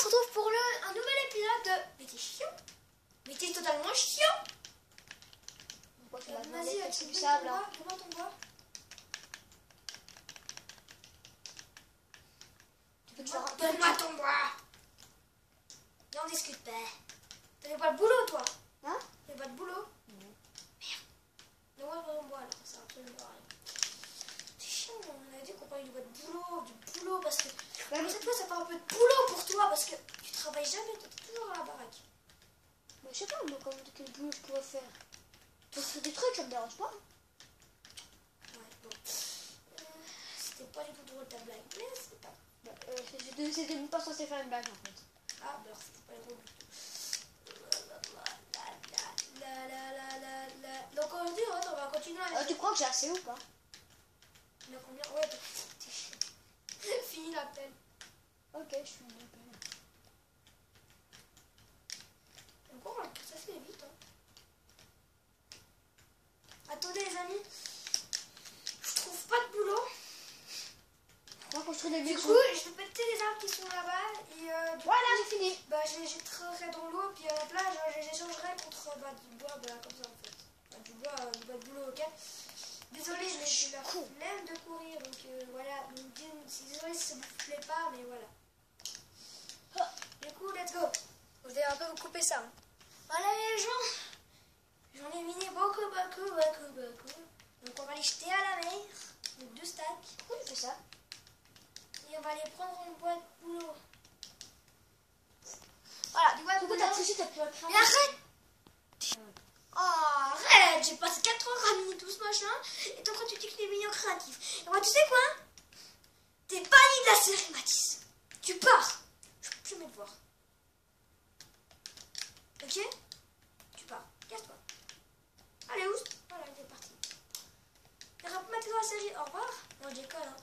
se retrouve pour le, un nouvel épisode de... Mais t'es chiant? Mais t'es totalement chiant Vas-y, tu du sable que je fasse un- Donne-moi ton bois Non, on discute pas. T'avais pas le boulot, toi Hein? T'avais pas de boulot Non. Merde. Donne-moi ton bois, alors. Ça absolument rien. C'est chiant, on avait dit qu'on parlait du boulot, du boulot, parce que... Ouais, Mais cette fois, ça fait un peu de boulot parce que tu travailles jamais, t'es toujours à la baraque. mais je sais pas moi comment quel boulot je pourrais faire. Pour faire des trucs, ça me dérange pas. Ouais, bon. Euh, C'était pas du tout drôle ta blague, mais c'est pas... Bah, euh, c'est- C'était même pas censé faire une blague en fait. Ah, bah alors c'était pas drôle du tout. La, la, la, la, la, la. Donc on dit, on va continuer Euh, avec... tu crois que j'ai assez ou pas? On a combien? Ouais. Fini l'appel. Ok, je suis appel. 3 du bois, du bois, euh, de boulot, ok Désolé, de courir, donc euh, voilà. Désolé si ça vous plaît pas, mais voilà. Ah, du coup, let's go. Vous allez un peu vous couper ça. Hein. Voilà les gens, j'en ai miné beaucoup, beaucoup, beaucoup, beaucoup. Donc on va les jeter à la mer, deux stacks. Pourquoi ça Et on va les prendre en boîte de boulot. Voilà, du bois de boulot. Arrête J'ai passé 4 heures à miner tout ce machin, et toi quand tu dis que les millions créatifs. Et moi, tu sais quoi? T'es banni de la série, Mathis. Tu pars. Je peux plus me voir. Ok? Tu pars. Casse-toi. Allez, où? Voilà, il est parti. Dans la série. Au revoir. Non, déconne. Hein.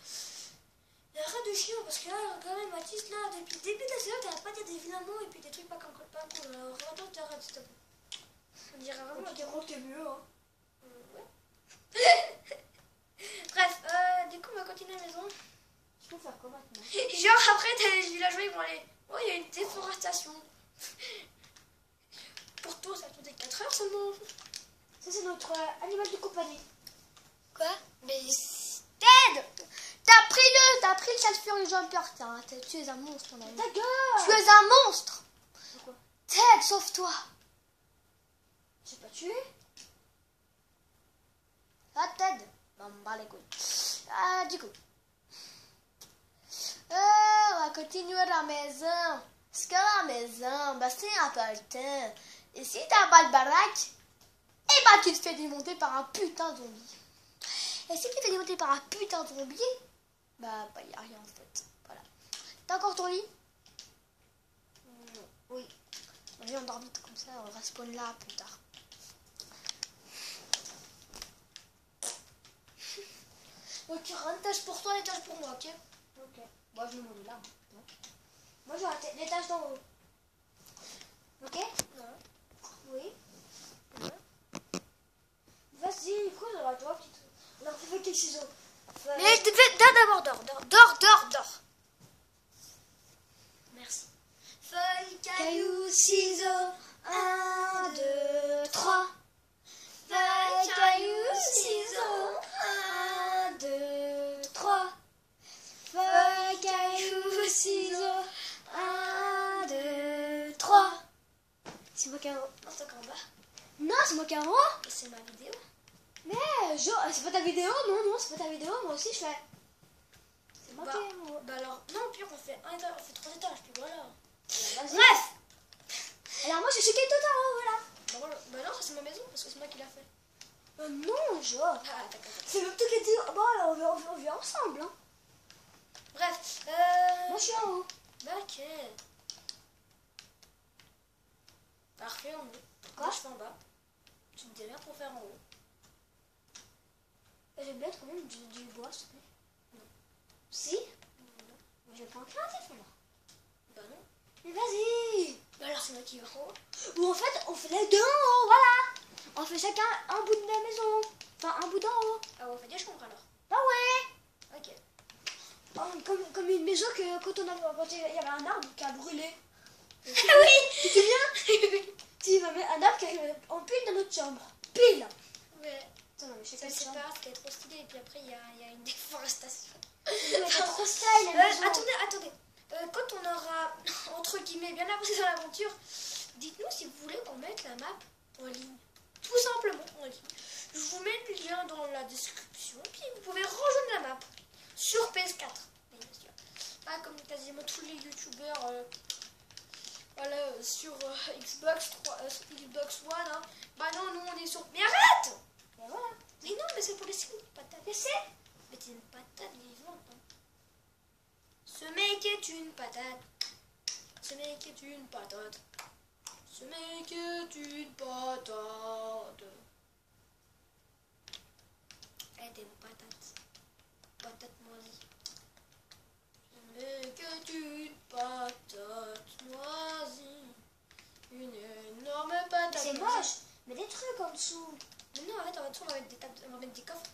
Et arrête de chier, parce que là, quand même, Mathis, là, depuis le début de la série, t'arrêtes pas de dire des vilains mots et puis des trucs pas, pas cool. Alors, maintenant, t'arrêtes, s'il te plaît. On dirait vraiment que crois que t'es mieux, hein. Bref, euh, du coup, on va continuer à la maison. Je peux faire quoi maintenant? Genre, après, t'as les villageois, ils vont aller. Oh, il y a une déforestation. Pour toi, ça te fait 4 heures seulement. Ça, c'est notre euh, animal de compagnie. Quoi? Mais Ted T'as pris le, t'as pris le Jumper. Tiens, Ted, tu es un monstre, mon ami. Ta gueule Tu es un monstre Pourquoi Ted, sauve-toi J'ai pas tué Ah, Ted Les couilles. Ah, du coup. Euh, on va continuer la maison. Parce que la maison, bah, c'est important. Et si t'as pas de baraque, et bah, tu te fais démonter par un putain de zombie. Et si tu te fais démonter par un putain de zombie, bah, bah, y a rien en fait. Voilà. T'as encore ton lit? Oui. Viens, on dort vite comme ça, on va spawn là plus tard. Ok, une tâche pour toi, tâche pour moi, ok Ok. Moi, je me mets là. Non. Moi, j'ai raté les tâches d'en haut. Ok Oui. Vas-y, prends dans la toi, petite. Alors, fais avec les ciseaux. Fais- Mais je devais d'abord dors, dors, dors, dors, dors. Merci. Feuille, caillou, ciseaux, un, deux, trois. Feuille, caillou, ciseaux, qui un... En bas. Non, c'est moi qui rond. Et c'est ma vidéo. Mais, genre, c'est pas ta vidéo? Non, non, c'est pas ta vidéo. Moi aussi, je fais... C'est moi Bah, qui rond. bah alors, non, pire, on fait un étage, on fait trois étages, puis voilà. Alors, vas-y. Bref Alors, moi, je suis tout en haut, voilà. Bah, voilà. Bah non, ça c'est ma maison, parce que c'est moi qui l'a fait. Euh, non, genre... Ah. C'est même toi qui dit... Bon, alors, on vient, on vient- on vient ensemble, hein. Bref, euh... Moi, je suis en haut. Bah, ok. Parfait, en haut. Quoi je fais en bas. Tu me démerdes pour faire en haut. J'ai bien quand même du, du bois, s'il te plaît. Non. Si? Moi, je vais pas en créatif, alors. Bah non. Mais vas-y Bah alors, c'est moi qui vais en haut. Ou en fait, on fait les deux en haut, voilà On fait chacun un bout de la maison. Enfin, un bout d'en haut. Ah, on fait des chambres alors. Bah ouais Ok. Oh, comme, comme une maison que quand on a, quand il y avait un arbre qui a brûlé. chambre. Pile Mais, Attends, c'est pas parce qu'elle est trop stylée et puis après il y a, une déforestation. C'est trop style euh, Attendez, attendez. Euh, quand on aura, entre guillemets, bien avancé dans l'aventure, dites-nous si vous voulez qu'on mette la map en ligne. Tout simplement en ligne. Je vous mets le lien dans la description, puis vous pouvez rejoindre la map sur PS4. Pas comme quasiment tous les youtubeurs euh, voilà, euh, sur Xbox, 3, Xbox One. Hein. Bah non, nous on est sur. Mais arrête Et voilà. Mais non, mais c'est pour les skins, patate. Je sais. Mais c'est une patate vivante. hein. Ce mec est une patate. Ce mec est une patate. Ce mec est une patate. Elle est une patate. Patate moisie. Ce mec est une patate moisie. Une énorme patate. C'est moche. Mais des trucs en dessous. Mais non, arrête, on va, on va mettre des tables, on va mettre des coffres.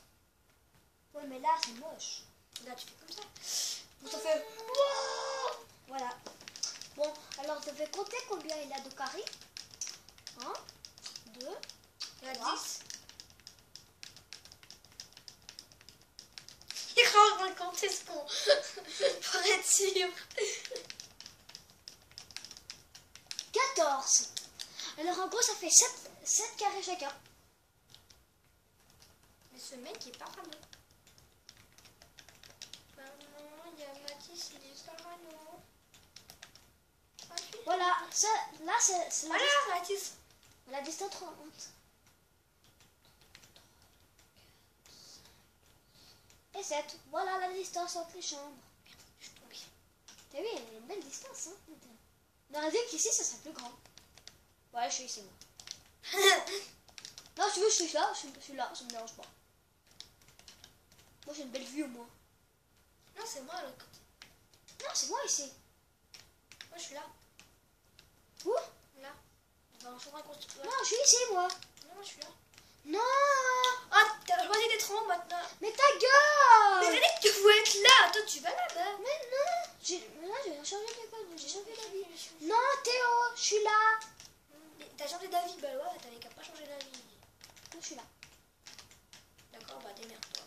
Ouais, mais là, c'est moche. Là, tu fais comme ça. Ça fait. Voilà. Bon, alors je vais compter combien il a de carrés. 1, 2, Il y a Trois. 10. Il rentre dans compter ce con. Pour être sûr. 14. Alors en gros, ça fait 7, 7 carrés chacun. Mais ce mec il est parano. Maman, il y a Mathis, il est parano. Ah. Voilà, ça, là, c'est la, Voilà, Mathis. la distance 30. Et 7. Voilà la distance entre les chambres. Je suis tombée. T'as vu, il y a une belle distance. Hein On aurait dit qu'ici, ça serait plus grand. Ouais, je suis ici, moi. Non, si tu veux, je suis là, je suis, je suis là, ça me dérange pas. Moi, j'ai une belle vue au moins. Non, c'est moi, l'autre côté. Non, c'est moi ici. Moi, je suis là. Où? Là. Dans le fond. Non, je suis ici, moi. Non, moi, je suis là. Non Ah, t'as choisi d'être en haut maintenant. Mais ta gueule Mais t'as dit que tu pouvais être là. Toi, tu vas là-bas. Mais non j'ai- Là, j'ai changé d'école, j'ai changé d'avis. Non, Théo, je suis là. T'as changé d'avis, bah ouais, t'avais qu'à pas changer d'avis. Je suis là. D'accord, bah démerde-toi.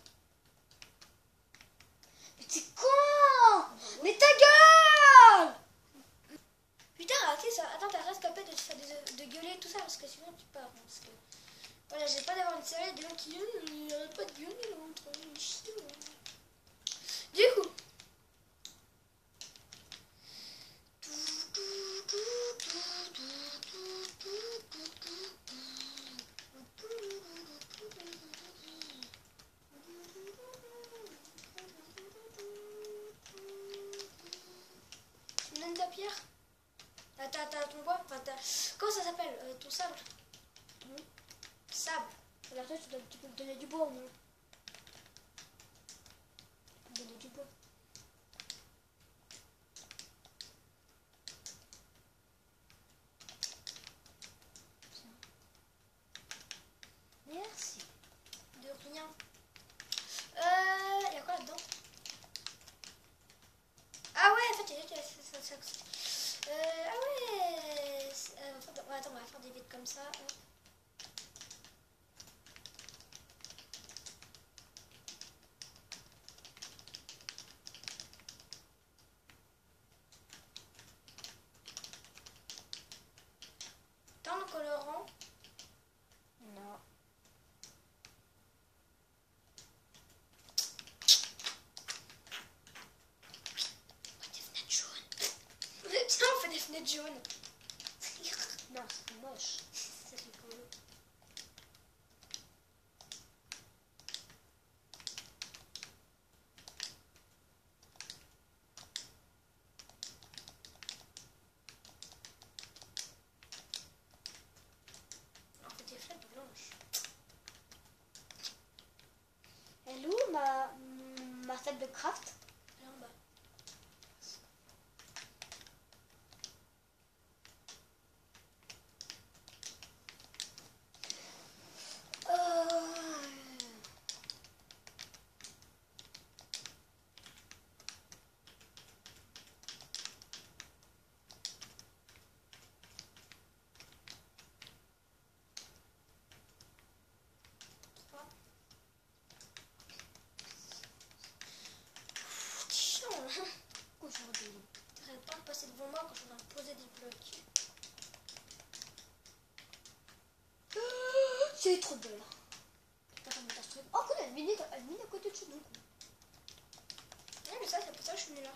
Mais t'es con Mais ta gueule Putain, arrêtez ça. Attends, t'as rescapé de, de, de gueuler tout ça parce que sinon tu pars. hein, Parce que voilà, j'ai pas d'avoir une série des gens qui mais il arrête pas de gueuler l'autre. Il est chiant. Du coup. Tu me donnes ta pierre T'as t'as- t'as ton bois enfin, t'as- Comment ça s'appelle euh, Ton sable Oui. Sable. Alors toi, tu, dois- tu peux me donner du bois au moins. Tu peux me donner du bois. Merci. De rien. Euh. Y'a quoi là-dedans? Ah ouais, en fait, il y a- il y a- ça- ça- ça- Euh. Ah ouais c'est- euh, faut- ouais, Attends, on va faire des vides comme ça. Tant le colorant. Non. Oh, des fenêtres jaunes. Tiens, on fait des fenêtres jaunes. Non, c'est moche. C'est rigolo. On fait des fenêtres blanches. Elle est où ma, salle de craft Aujourd'hui, tu n'arrêtes pas de passer devant moi quand je viens de poser des blocs. C'est trop belle. Oh, cool, elle mine, elle à côté de chez nous. Mais ça, c'est pour ça que je suis là.